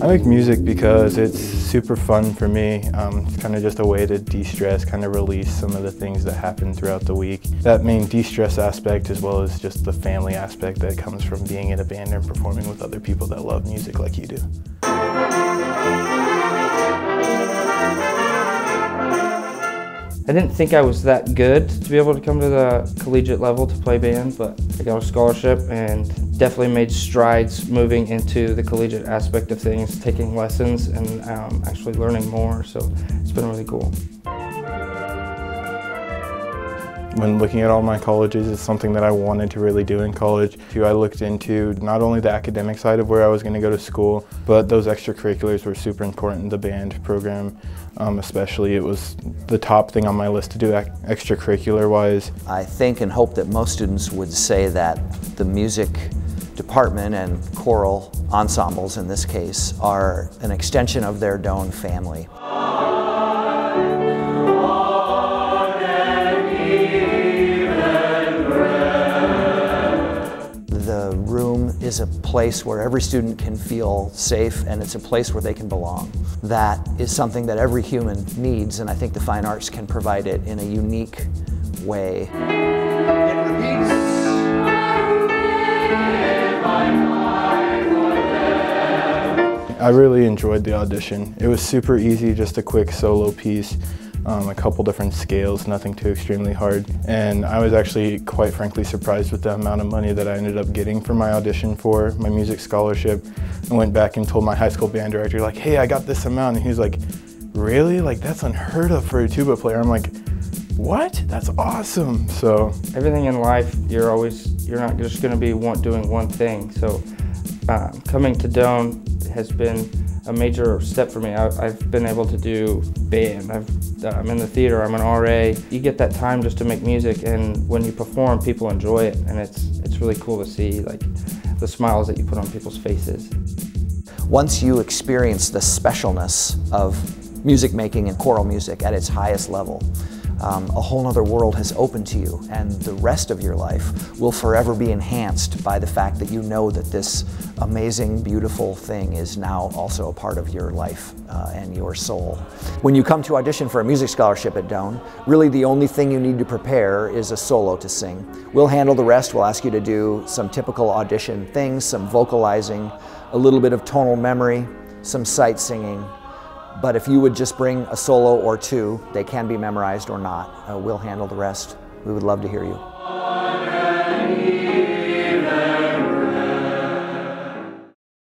I make music because it's super fun for me. Um, it's kind of just a way to de-stress, kind of release some of the things that happen throughout the week. That main de-stress aspect as well as just the family aspect that comes from being in a band and performing with other people that love music like you do. I didn't think I was that good to be able to come to the collegiate level to play band, but I got a scholarship and definitely made strides moving into the collegiate aspect of things, taking lessons and um, actually learning more, so it's been really cool. When looking at all my colleges, it's something that I wanted to really do in college. I looked into not only the academic side of where I was going to go to school, but those extracurriculars were super important. The band program, um, especially, it was the top thing on my list to do extracurricular-wise. I think and hope that most students would say that the music department and choral ensembles in this case are an extension of their Doane family. Is a place where every student can feel safe and it's a place where they can belong. That is something that every human needs and I think the fine arts can provide it in a unique way. I really enjoyed the audition. It was super easy, just a quick solo piece, um, a couple different scales, nothing too extremely hard. And I was actually quite frankly surprised with the amount of money that I ended up getting for my audition for my music scholarship. I went back and told my high school band director like, hey, I got this amount. And he was like, really? Like that's unheard of for a tuba player. I'm like, what? That's awesome. So everything in life, you're always, you're not just gonna be one, doing one thing. So uh, coming to Doane has been a major step for me. I, have been able to do band. i am in the theater. I'm an RA. You get that time just to make music, and when you perform, people enjoy it, and it's it's really cool to see like the smiles that you put on people's faces. Once you experience the specialness of music making and choral music at its highest level, um, a whole other world has opened to you and the rest of your life will forever be enhanced by the fact that you know that this amazing, beautiful thing is now also a part of your life uh, and your soul. When you come to audition for a music scholarship at Doane, really the only thing you need to prepare is a solo to sing. We'll handle the rest. We'll ask you to do some typical audition things, some vocalizing, a little bit of tonal memory, some sight singing, but if you would just bring a solo or two, they can be memorized or not. Uh, we'll handle the rest. We would love to hear you.